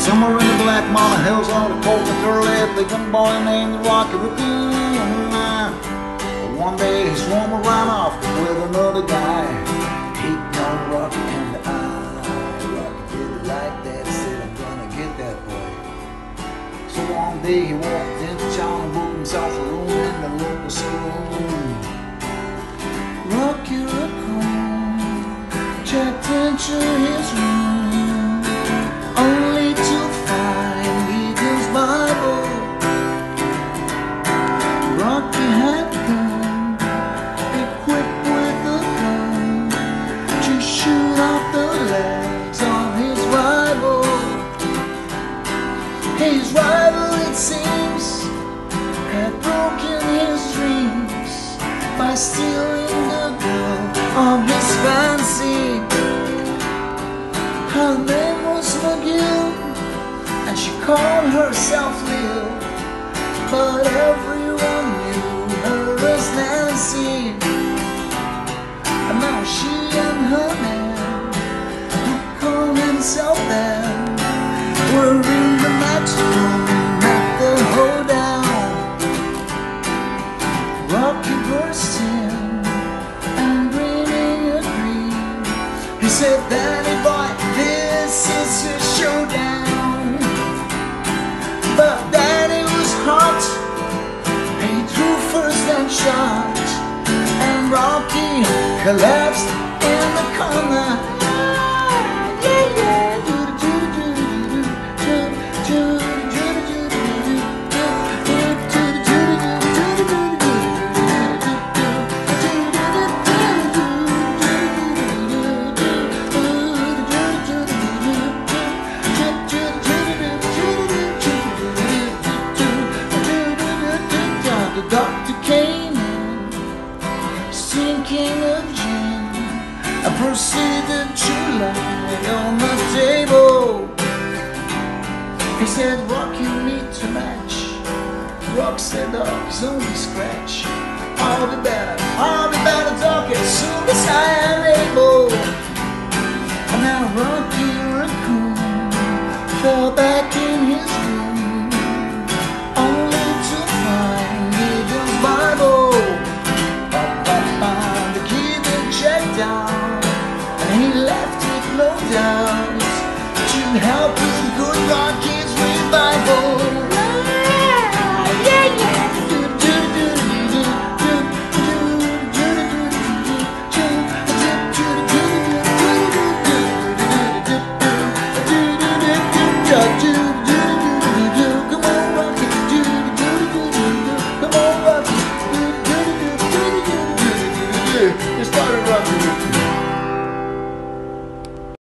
Somewhere in the Black Mama Hills on a cold girl lived a young boy named Rocky Raccoon. One day he swam around off with another guy. He got Rocky in the eye. Rocky did it like that. Said, I'm gonna get that boy. So one day he walked into town and booked himself a room in the local saloon. Stealing the girl of his fancy. Her name was McGill, and she called herself Lil, but everyone knew her as Nancy. Rocky burst in and a agreed. He said, Danny boy, this is your showdown. But Danny was hot. He threw first and shot. And Rocky collapsed in the corner. I proceeded to lie on the table. He said, Rock, you need to match. Rock said, it's only scratch. I'll be better, left with no low to help Halpern's Good Rock Kids Revival.